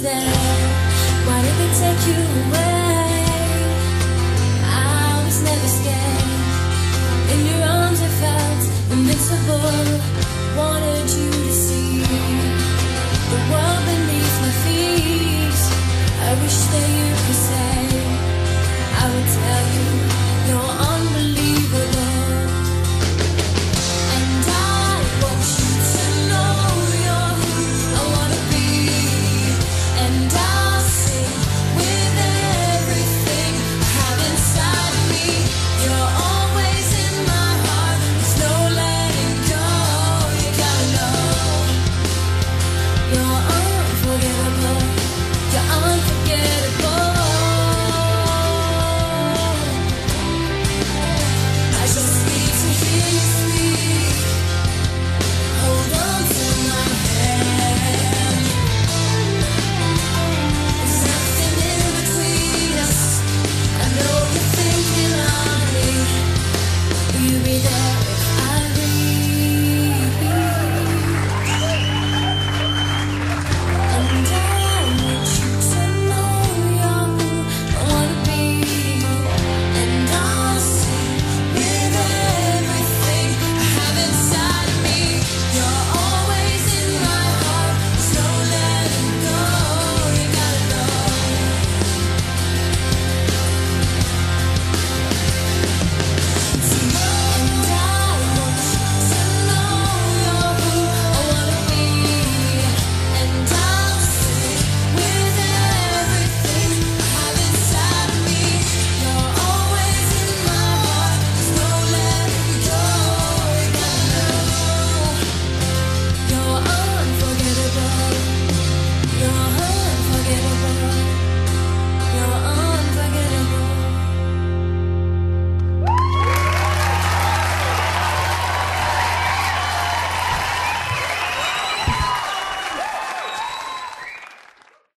was there.